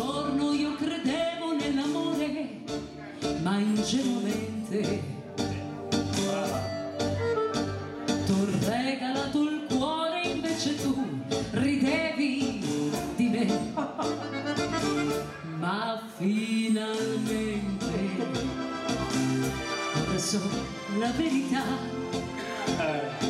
giorno io credevo nell'amore, ma ingenuamente t'ho regalato il cuore, invece tu ridevi di me. Ma finalmente adesso la verità eh.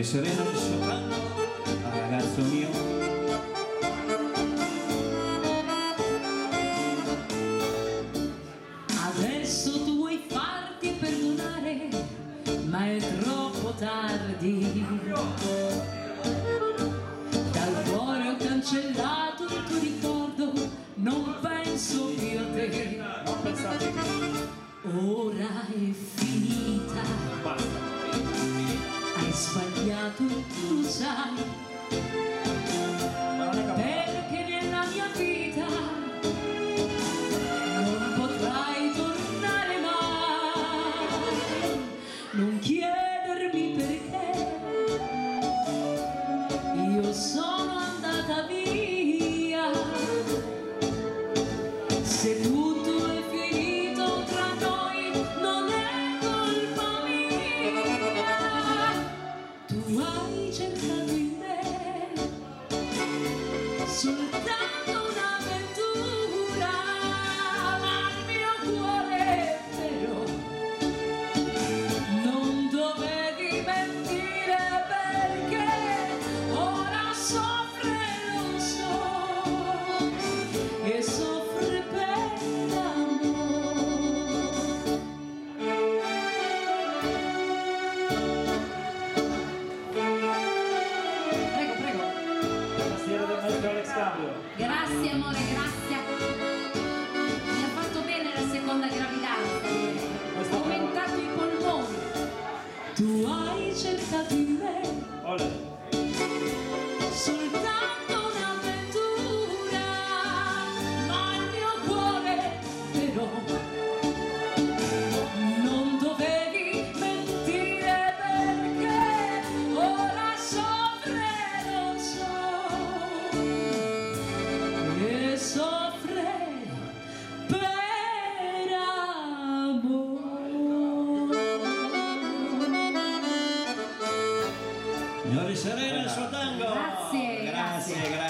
e sereno il suo canto, ragazzo mio. Adesso tu vuoi farti perdonare, ma è troppo tardi. Dal cuore ho cancellato il tuo ricordo, non penso più a te. Ora è finita. Basta. Hai sbagliato, tu lo sai. hai cercato in me soltanto scambio. Grazie amore, grazie. Mi ha fatto bene la seconda gravidanza. Ho aumentato i polmoni. Tu hai cercato in me. Olè. Signori Serena il suo tango. grazie. grazie. grazie.